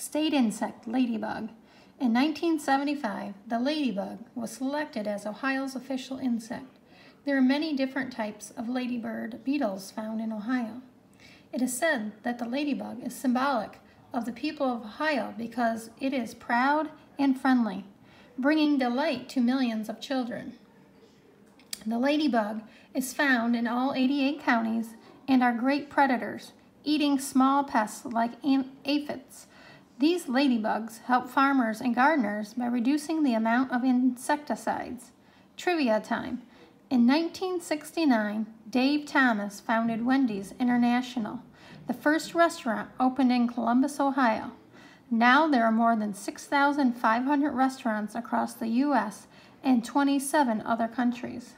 State insect ladybug. In 1975, the ladybug was selected as Ohio's official insect. There are many different types of ladybird beetles found in Ohio. It is said that the ladybug is symbolic of the people of Ohio because it is proud and friendly, bringing delight to millions of children. The ladybug is found in all 88 counties and are great predators, eating small pests like aphids. These ladybugs help farmers and gardeners by reducing the amount of insecticides. Trivia time. In 1969, Dave Thomas founded Wendy's International. The first restaurant opened in Columbus, Ohio. Now there are more than 6,500 restaurants across the U.S. and 27 other countries.